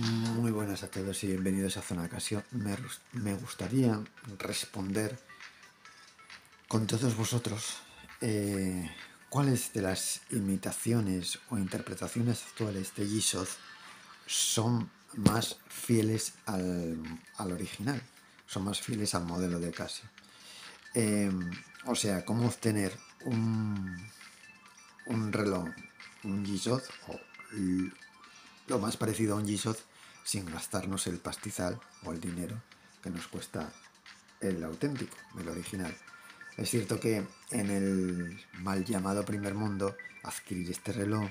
Muy buenas a todos y bienvenidos a Zona Casio. Me, me gustaría responder con todos vosotros eh, cuáles de las imitaciones o interpretaciones actuales de Yisod son más fieles al, al, original, son más fieles al modelo de Casio. Eh, o sea, cómo obtener un, un reloj, un Yisod o lo más parecido a un G-Shot sin gastarnos el pastizal o el dinero que nos cuesta el auténtico, el original. Es cierto que en el mal llamado primer mundo, adquirir este reloj,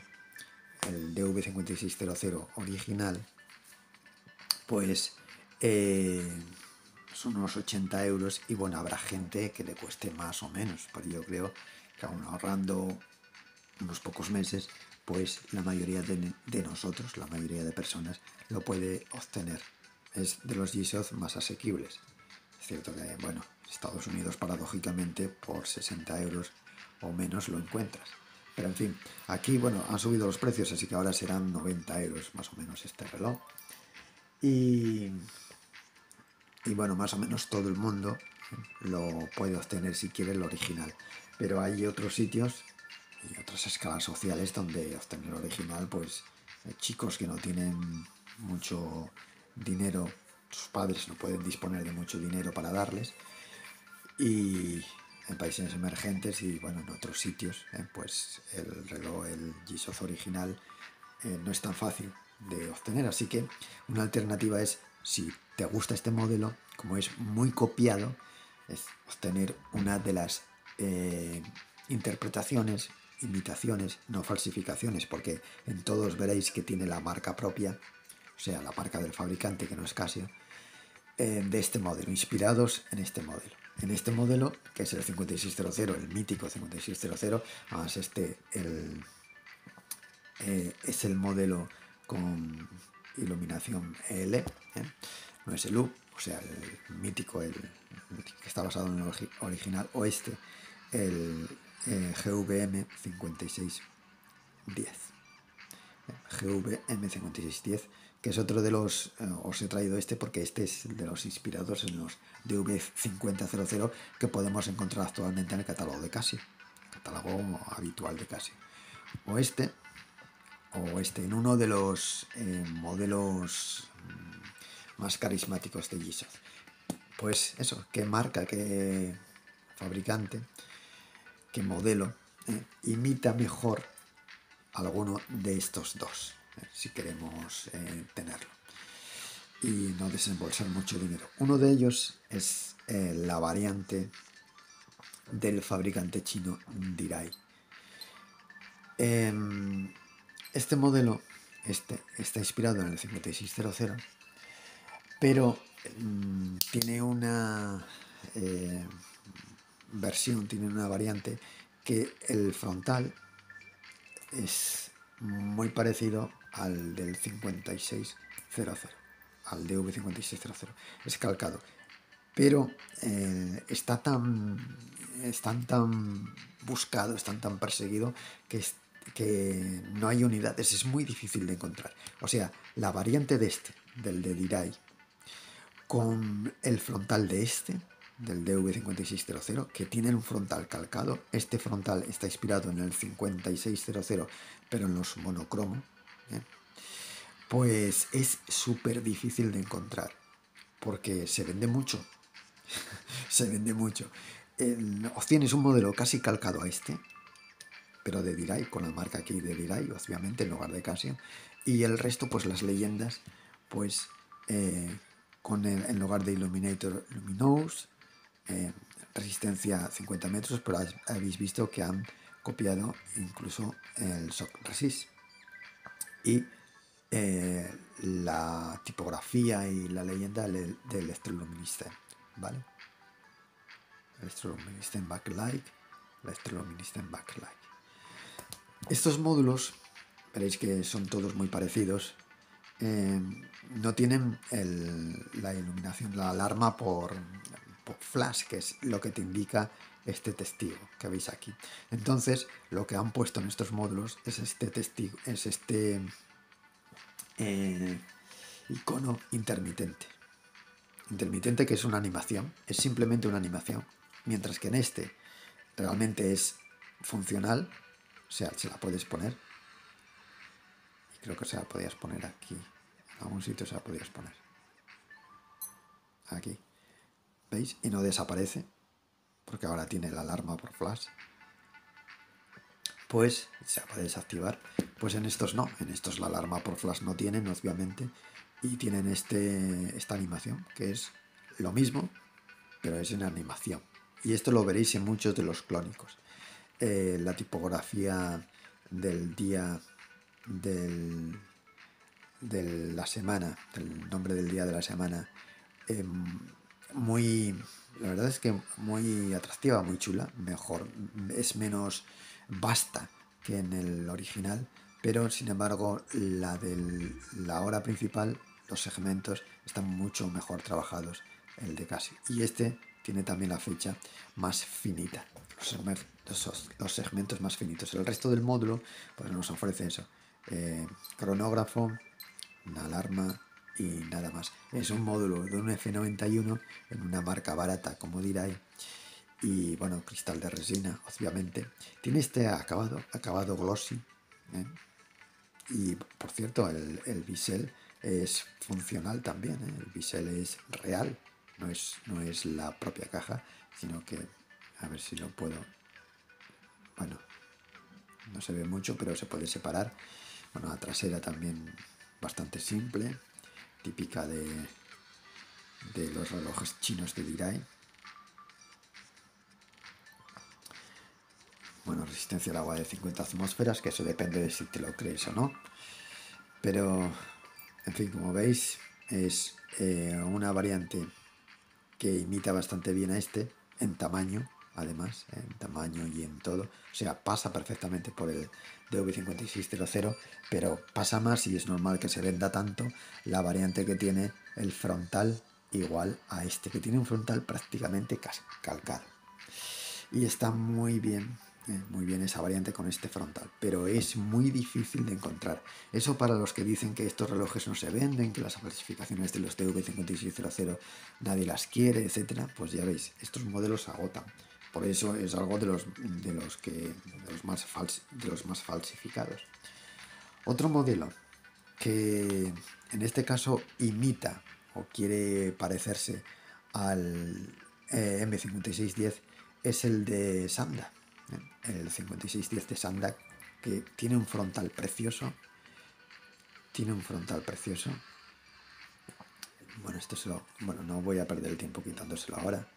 el DV5600 original, pues eh, son unos 80 euros y bueno, habrá gente que le cueste más o menos, pero yo creo que aún ahorrando unos pocos meses pues la mayoría de, nosotros, la mayoría de personas, lo puede obtener. Es de los g más asequibles. Es cierto que, bueno, Estados Unidos paradójicamente por 60 euros o menos lo encuentras. Pero en fin, aquí, bueno, han subido los precios, así que ahora serán 90 euros más o menos este reloj. Y, y bueno, más o menos todo el mundo lo puede obtener si quiere el original. Pero hay otros sitios escalas sociales donde obtener original, pues eh, chicos que no tienen mucho dinero, sus padres no pueden disponer de mucho dinero para darles, y en países emergentes y bueno, en otros sitios, eh, pues el reloj, el g original, eh, no es tan fácil de obtener. Así que una alternativa es, si te gusta este modelo, como es muy copiado, es obtener una de las interpretaciones imitaciones, no falsificaciones, porque en todos veréis que tiene la marca propia, o sea, la marca del fabricante que no es Casio, eh, de este modelo, inspirados en este modelo. En este modelo, que es el 5600, el mítico 5600, además este el, eh, es el modelo con iluminación EL, ¿eh? no es el U, o sea, el mítico, el, que está basado en el original, o este, el GVM 5610. GVM 5610, que es otro de los, eh, os he traído este porque este es de los inspirados en los DV5000 que podemos encontrar actualmente en el catálogo de Casio, catálogo habitual de Casio. O este, o este, en uno de los eh, modelos mm, más carismáticos de g Pues eso, qué marca, qué fabricante qué modelo eh, imita mejor alguno de estos dos, eh, si queremos eh, tenerlo. Y no desembolsar mucho dinero. Uno de ellos es la variante del fabricante chino Dirai. Em, este modelo este, está inspirado en el 5600, pero mm, tiene una versión, tiene una variante que el frontal es muy parecido al del 5600, al DV5600. Es calcado. Pero eh, está tan, están tan buscado, están tan perseguido que, que no hay unidades, es muy difícil de encontrar. O sea, la variante de este, del de Diray, con el frontal de este, del DV5600 que tiene un frontal calcado. Este frontal está inspirado en el 5600 pero en los monocromo. ¿eh? Pues es súper difícil de encontrar porque se vende mucho. se vende mucho. obtienes un modelo casi calcado a este, pero de Diray, con la marca aquí de Diray, obviamente en lugar de Casio. Y el resto, pues las leyendas, pues eh, con en lugar de Illuminator Luminous, eh, resistencia 50 metros, pero habéis visto que han copiado incluso el Shock Resist. Y eh, la tipografía y la leyenda del electroluminiscent, ¿vale? Backlight, backlight. Estos módulos, veréis que son todos muy parecidos, eh, no tienen la iluminación, la alarma por flash, que es lo que te indica este testigo que veis aquí. Entonces, lo que han puesto en estos módulos es este testigo, es este, eh, icono intermitente. Intermitente que es una animación, es simplemente una animación, mientras que en este realmente es funcional, o sea, se la puedes poner. Y creo que se la podías poner aquí, en algún sitio se la podías poner. Aquí. ¿Veis? Y no desaparece, porque ahora tiene la alarma por flash pues se puede desactivar. Pues en estos no, en estos la alarma por flash no tienen, obviamente, y tienen este, esta animación, que es lo mismo, pero es en animación. Y esto lo veréis en muchos de los clónicos. Eh, la tipografía del día del, de la semana, el nombre del día de la semana, em, muy, la verdad es que muy atractiva, muy chula, mejor, es menos basta que en el original, pero sin embargo la de la hora principal, los segmentos están mucho mejor trabajados, el de casi. Y este tiene también la fecha más finita, los, segmentos más finitos. El resto del módulo pues nos ofrece eso, eh, cronógrafo, una alarma y nada más. Es un módulo de un F91 en una marca barata, como diráis y bueno, cristal de resina, obviamente. Tiene este acabado, acabado glossy. ¿eh? Y por cierto, el, el, bisel es funcional también. ¿eh? El bisel es real, no es, no es la propia caja, sino que, a ver si lo puedo. Bueno, no se ve mucho, pero se puede separar. Bueno, la trasera también bastante simple, típica de, de los relojes chinos de Diray. bueno, resistencia al agua de 50 atmósferas, que eso depende de si te lo crees o no. Pero, en fin, como veis, es eh, una variante que imita bastante bien a este, en tamaño, además, en tamaño y en todo. O sea, pasa perfectamente por el DV5600, pero pasa más y es normal que se venda tanto la variante que tiene el frontal igual a este, que tiene un frontal prácticamente calcado. Y está muy bien muy bien esa variante con este frontal, pero es muy difícil de encontrar. Eso para los que dicen que estos relojes no se venden, que las falsificaciones de los TV5600 nadie las quiere, etcétera, pues ya veis, estos modelos agotan. Por eso es algo de los, de los, que, de los, más, de los más falsificados. Otro modelo que en este caso imita o quiere parecerse al eh, M5610 es el de Sanda el 5610 de Sandak, que tiene un frontal precioso. Tiene un frontal precioso. Bueno, esto se bueno, no voy a perder el tiempo quitándoselo ahora.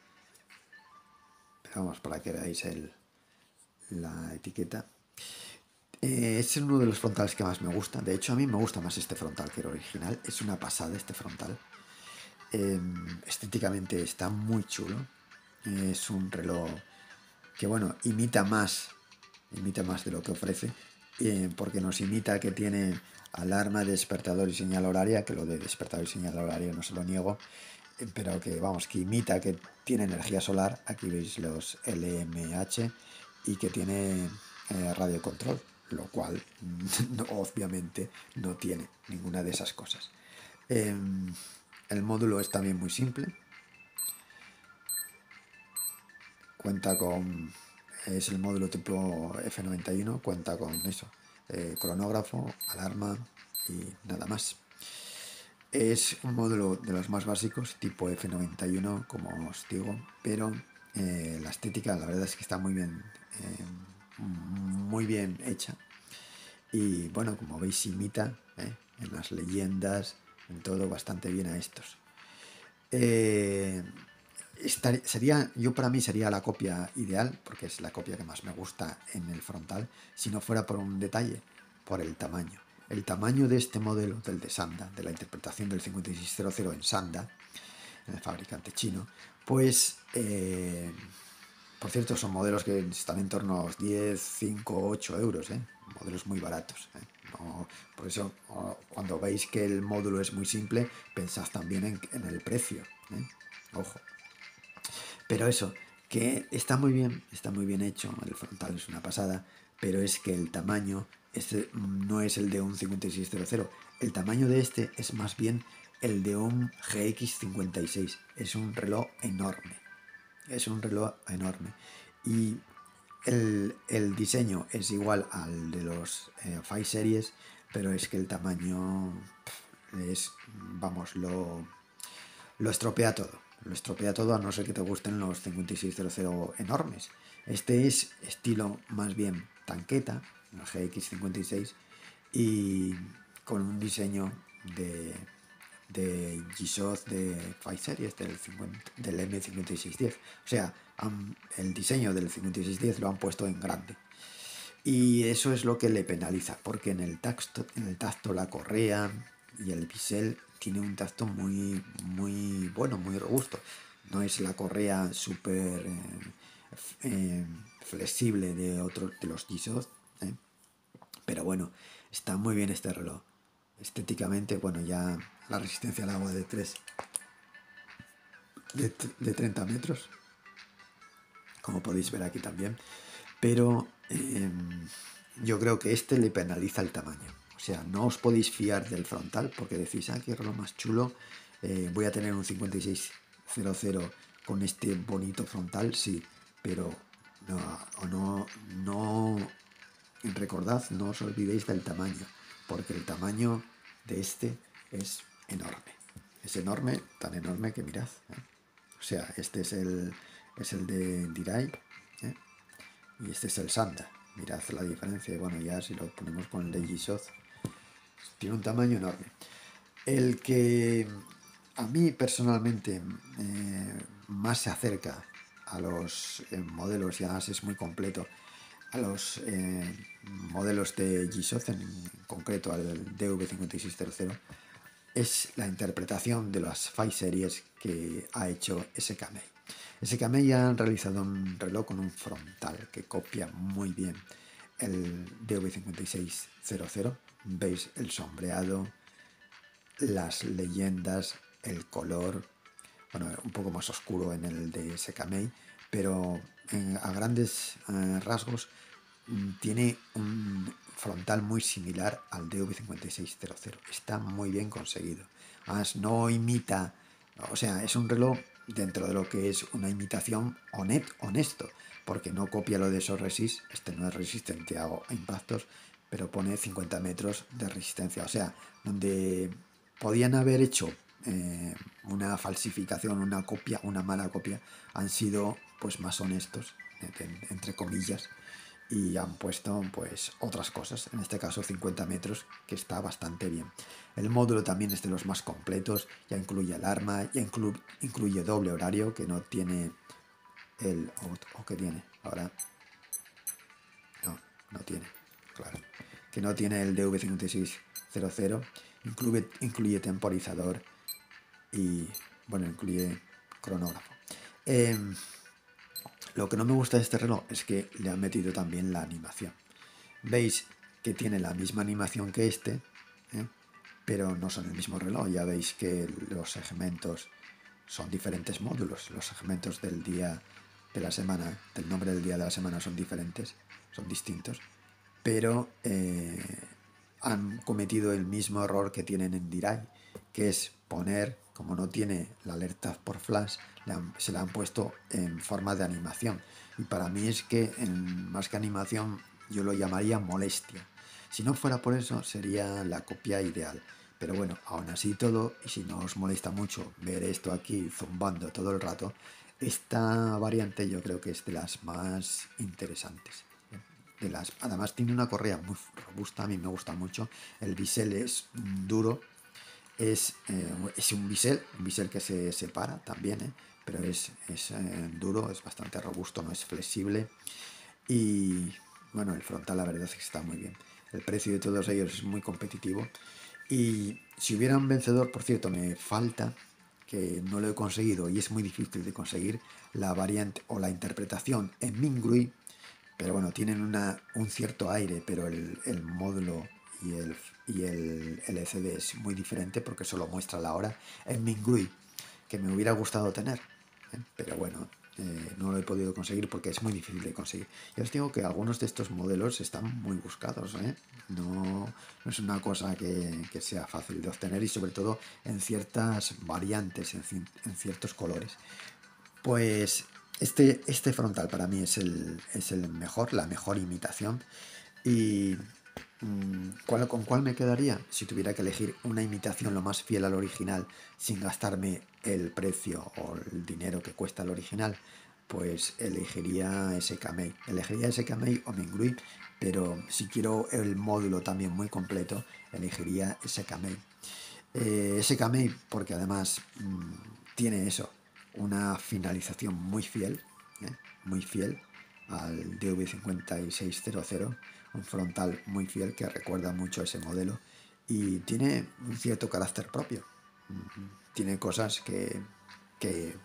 Vamos, para que veáis el, la etiqueta. Eh, es uno de los frontales que más me gusta. De hecho, a mí me gusta más este frontal que el original. Es una pasada este frontal. Em, estéticamente está muy chulo. Es un reloj que bueno, imita más, imita más de lo que ofrece, eh, porque nos imita que tiene alarma, despertador y señal horaria, que lo de despertador y señal horaria no se lo niego, pero que vamos, que imita que tiene energía solar, aquí veis los LMH, y que tiene eh, radio control, lo cual obviamente no tiene ninguna de esas cosas. Em, el módulo es también muy simple, cuenta con, es el módulo tipo F91, cuenta con eso, eh, cronógrafo, alarma y nada más. Es un módulo de los más básicos, tipo F91, como os digo, pero eh, la estética la verdad es que está muy bien, eh, muy bien hecha. Y bueno, como veis, imita en las leyendas, en todo, bastante bien a estos sería, yo para mí sería la copia ideal, porque es la copia que más me gusta en el frontal, si no fuera por un detalle, por el tamaño. El tamaño de este modelo, del de Sanda, de la interpretación del 5600 en Sanda, el fabricante chino, pues, eh, por cierto, son modelos que están en torno a los 10, 5, 8 euros, ¿eh? modelos muy baratos. ¿eh? por eso, cuando veis que el módulo es muy simple, pensad también en, en el precio. Ojo. Pero eso, que está muy bien, está muy bien hecho, el frontal es una pasada, pero es que el tamaño este no es el de un 5600, el tamaño de este es más bien el de un GX56. Es un reloj enorme. Es un reloj enorme. Y el, diseño es igual al de los eh, Series, pero es que el tamaño es, vamos, lo, lo estropea todo. Lo estropea todo a no ser que te gusten los 5600 enormes. Este es estilo más bien tanqueta, la GX56, y con un diseño de, de G-SHOT de 5 Series del, del M5610. O sea, el diseño del 5610 lo han puesto en grande. Y eso es lo que le penaliza, porque en el tacto, en el tacto la correa y el bisel tiene un tacto muy, muy bueno, muy robusto. No es la correa súper eh, eh, flexible de otros de los G-SHOT, ¿eh? Pero bueno, está muy bien este reloj. Estéticamente, bueno, ya la resistencia al agua de 3 de, de 30 metros como podéis ver aquí también, pero em, yo creo que este le penaliza el tamaño. O sea, no os podéis fiar del frontal porque decís, ah, qué reloj más chulo, eh, voy a tener un 5600 con este bonito frontal, sí, pero no, no, no, recordad, no os olvidéis del tamaño, porque el tamaño de este es enorme. Es enorme, tan enorme que mirad. ¿eh? O sea, este es el, es el de Diray ¿eh? y este es el Sanda. Mirad la diferencia. Bueno, ya si lo ponemos con el de g tiene un tamaño enorme. El que a mí personalmente eh, más se acerca a los modelos, y además es muy completo, a los modelos de g en concreto al DV5600, es la interpretación de las 5 series que ha hecho SKME. SKM ya han realizado un reloj con un frontal que copia muy bien el DV5600. Veis el sombreado, las leyendas, el color, bueno, un poco más oscuro en el de SKME, pero a grandes eh, rasgos mm, tiene un frontal muy similar al DV5600. Está muy bien conseguido. Además, no imita, o sea, es un reloj dentro de lo que es una imitación honesto, porque no copia lo de esos resist, este no es resistente a, impactos, pero pone 50 metros de resistencia, o sea, donde podían haber hecho eh, una falsificación, una copia, una mala copia, han sido pues más honestos, entre comillas, y han puesto pues otras cosas, en este caso 50 metros, que está bastante bien. El módulo también es de los más completos, ya incluye alarma, ya incluye doble horario, que no tiene el... o, que tiene, ahora... No, no tiene, claro. Que no tiene el DV5600, incluye, incluye temporizador y, bueno, incluye cronógrafo. Em, lo que no me gusta de este reloj es que le han metido también la animación. Veis que tiene la misma animación que este, ¿eh? pero no son el mismo reloj. Ya veis que los segmentos son diferentes módulos. Los segmentos del día de la semana, del nombre del día de la semana son diferentes, son distintos, pero eh, han cometido el mismo error que tienen en Diray, que es poner, como no tiene la alerta por flash, se la han puesto en forma de animación. Y para mí es que en, más que animación yo lo llamaría molestia. Si no fuera por eso sería la copia ideal. Pero bueno, aún así todo, y si no os molesta mucho ver esto aquí zumbando todo el rato, esta variante yo creo que es de las más interesantes. De las, además tiene una correa muy robusta, a mí me gusta mucho. El bisel es duro, es, eh, es un bisel, un bisel que se separa también, ¿eh? pero es, eh, duro, es bastante robusto, no es flexible. Y bueno, el frontal la verdad es que está muy bien. El precio de todos ellos es muy competitivo. Y si hubiera un vencedor, por cierto, me falta, que no lo he conseguido y es muy difícil de conseguir, la variante o la interpretación en Mingrui. Pero bueno, tienen una, un cierto aire, pero el, el módulo y el, y el LCD es muy diferente porque solo muestra la hora en Mingrui, que me hubiera gustado tener. ¿eh? Pero bueno, eh, no lo he podido conseguir porque es muy difícil de conseguir. Ya os digo que algunos de estos modelos están muy buscados, ¿eh? no, es una cosa que, sea fácil de obtener y sobre todo en ciertas variantes, en, ciertos colores. Pues este, este frontal para mí es el, es el mejor, la mejor imitación y mm, ¿Con cuál me quedaría? Si tuviera que elegir una imitación lo más fiel al original sin gastarme el precio o el dinero que cuesta el original, pues elegiría SKMei. Elegiría SKMei o Mingrui, pero si quiero el módulo también muy completo, elegiría SKMei. Eh, SKMei porque además mm, tiene eso, una finalización muy fiel, ¿eh? muy fiel al DV5600, un frontal muy fiel que recuerda mucho a ese modelo y tiene un cierto carácter propio tiene cosas que,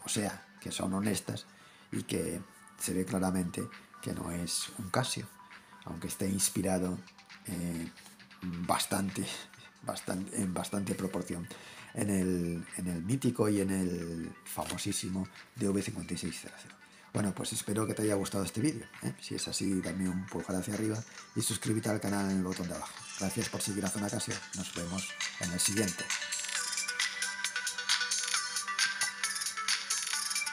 o sea, que son honestas y que se ve claramente que no es un Casio, aunque esté inspirado eh, bastante, bastante, en bastante proporción en el, en el mítico y en el famosísimo DV5600. Bueno, pues espero que te haya gustado este vídeo. ¿eh? Si es así, dame un pulgar hacia arriba y suscríbete al canal en el botón de abajo. Gracias por seguir a Zona Casio. Nos vemos en el siguiente.